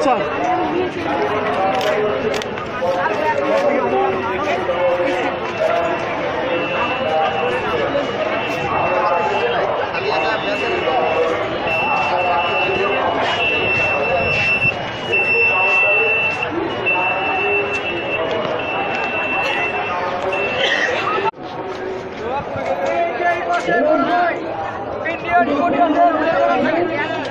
আচ্ছা Indian, Indian, Indian, Indian.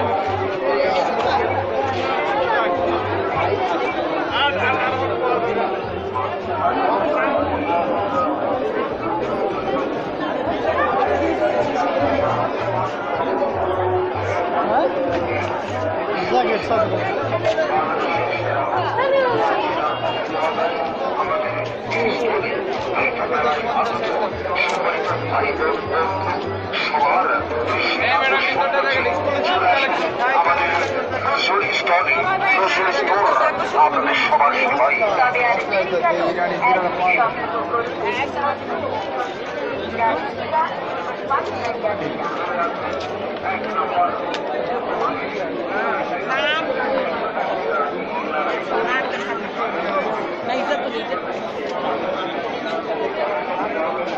এই বাচ্চা শরীর স্তরে শরীর স্তর আপনাদের সবার সেবাই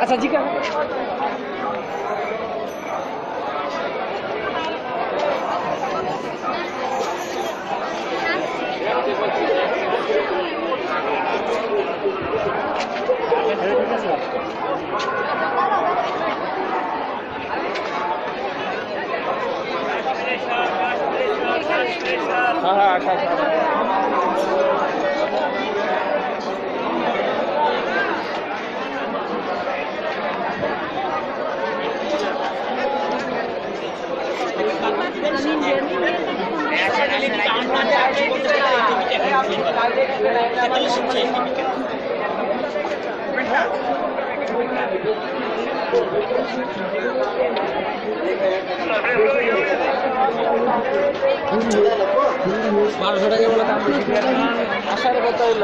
আচ্ছা জি হ্যাঁ বারোশো টাকা বলে আসার কথা হইল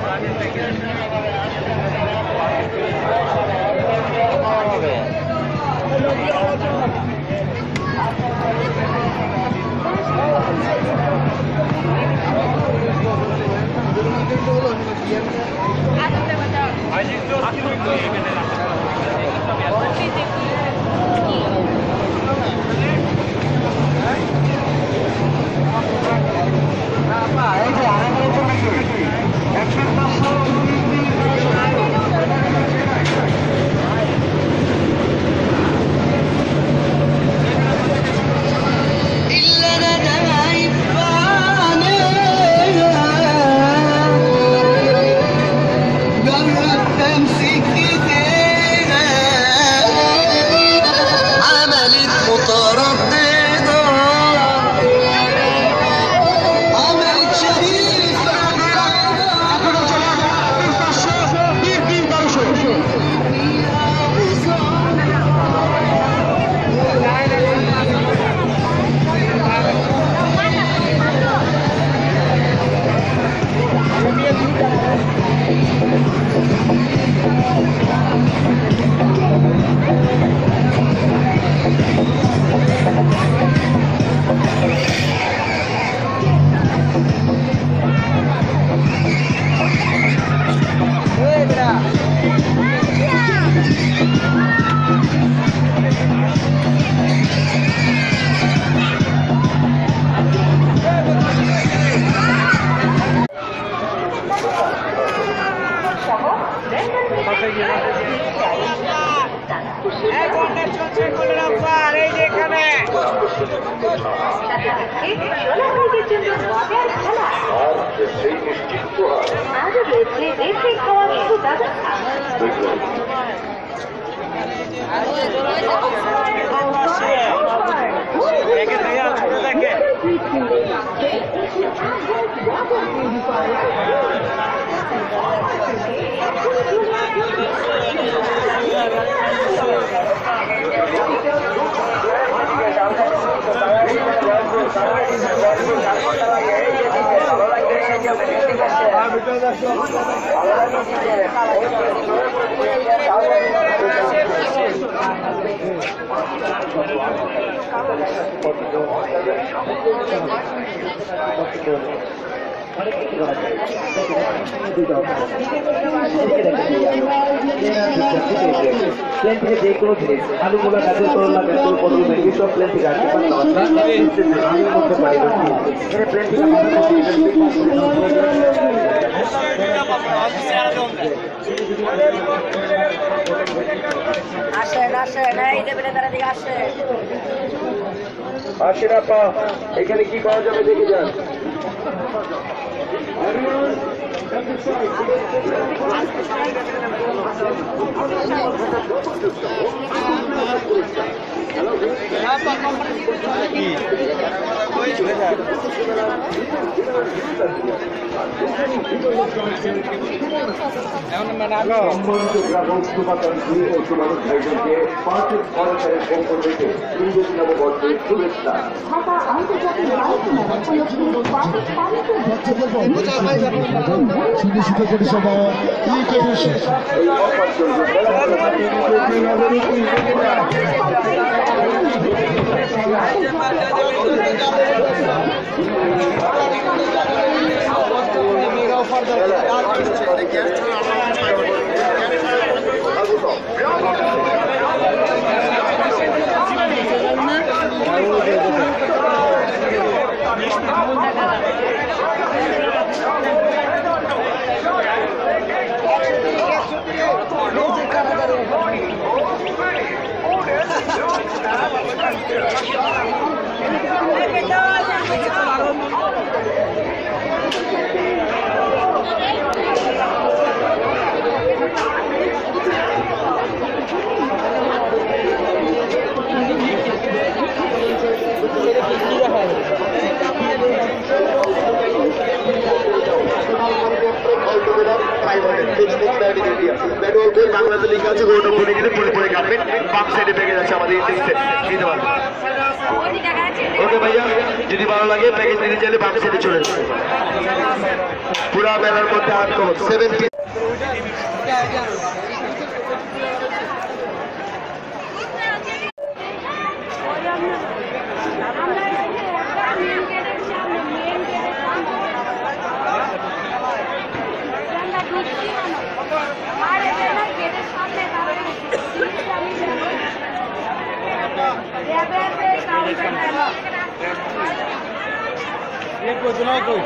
প্রাণের আর রয়েছে রেসে খাওয়ার সুব্যবস্থা প্লেন থেকে যে কোনো জিনিস আলু মূলা গাজর করলা বেতন পটল সব প্লেন থেকে আসতে পারে আমি করতে পারি এখানে প্লেন থেকে আসেন আসেন এই দেবেন তারা দিকে আসেন। আসেন আপা এখানে কি পাওয়া যাবে দেখে যান। সম্মানিত শুভেচ্ছা সুনিশ্চিত পরিষেবা ই কমিশন এই চলবে বাংলাতে লিখে আছে গৌরব কাটবেন বাম সাইডে পেকে যাচ্ছে আমাদের ইন্ডেক্সে নিতে পারবেন ওকে ভাইয়া, যদি ভালো লাগে প্যাকেজ নিতে চাইলে বাম সাইডে চলে যাবে। পুরা মেলার মধ্যে আট সেভেন ये कुछ ना कुछ